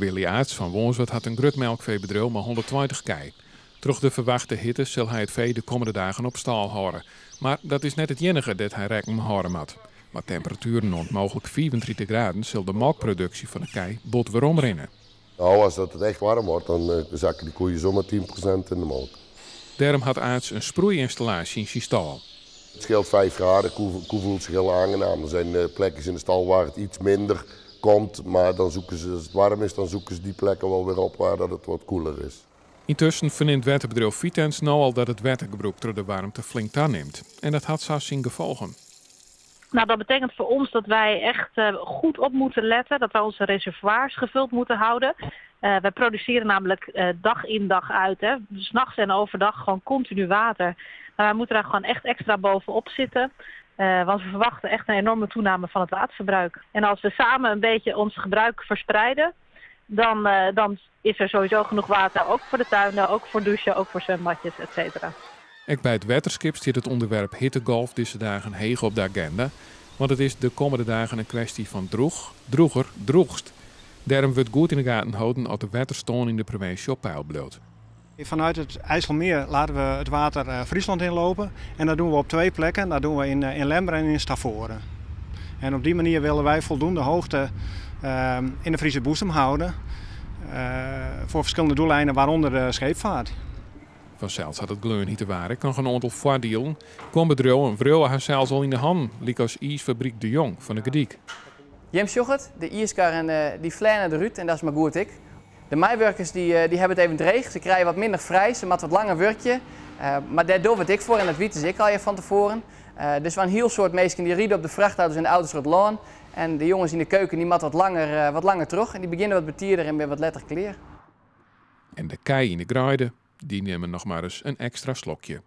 Willy Aarts van Woenswet had een grutmelkveebedrijf met 120 kei. Terug de verwachte hitte zal hij het vee de komende dagen op stal houden. Maar dat is net het enige dat hij mee houden moet. Maar temperaturen rond mogelijk 34 graden zal de melkproductie van de kei bot weer omrennen. Nou, als dat het echt warm wordt, dan uh, zakken die koeien zomaar 10% in de melk. Daarom had Aarts een sproeiinstallatie in zijn stal. Het scheelt 5 graden, koe, koe voelt zich heel aangenaam. Er zijn uh, plekjes in de stal waar het iets minder komt, maar dan zoeken ze, als het warm is, dan zoeken ze die plekken wel weer op waar dat het wat koeler is. Intussen vindt wettenbedrijf Vitens nou al dat het wettengebruik door de warmte flink aanneemt. En dat had zelfs zijn gevolgen. Nou, dat betekent voor ons dat wij echt uh, goed op moeten letten, dat wij onze reservoirs gevuld moeten houden. Uh, wij produceren namelijk uh, dag in dag uit, hè. Dus nachts en overdag gewoon continu water. Maar wij moeten daar gewoon echt extra bovenop zitten. Uh, want we verwachten echt een enorme toename van het waterverbruik. En als we samen een beetje ons gebruik verspreiden, dan, uh, dan is er sowieso genoeg water. Ook voor de tuinen, ook voor douchen, ook voor zwembadjes, et cetera. Bij het waterskip zit het onderwerp hittegolf deze dagen heeg op de agenda. Want het is de komende dagen een kwestie van droeg, droeger, droegst. Daarom wordt goed in de gaten houden als de waterstoon in de provincie op bloot. Vanuit het IJsselmeer laten we het water uh, Friesland inlopen. En dat doen we op twee plekken. Dat doen we in, uh, in Lemmer en in Stavoren. En op die manier willen wij voldoende hoogte uh, in de Friese boezem houden. voor verschillende doeleinden, waaronder de scheepvaart. Vanzelfs had het gleun niet te waren. Kan geen aantal voordelen. Kom bedrijf en haar zelfs al in de hand. Liek als ijsfabriek De Jong van de Gediek. James Joghurt, de ijskar en uh, die flanen de ruut. En dat is maar goed ik. De meiwerkers die, die hebben het even dreig. Ze krijgen wat minder vrij. Ze maken wat langer werkje. Uh, maar daar doe ik voor en dat weten ik al je van tevoren. Uh, dus van heel soort mensen die rieden op de vrachtauto's en de auto's op laan. En de jongens in de keuken die mat wat langer, wat langer terug. En die beginnen wat betierder en weer wat letter kleer. En de kei in de graaide, die nemen nog maar eens een extra slokje.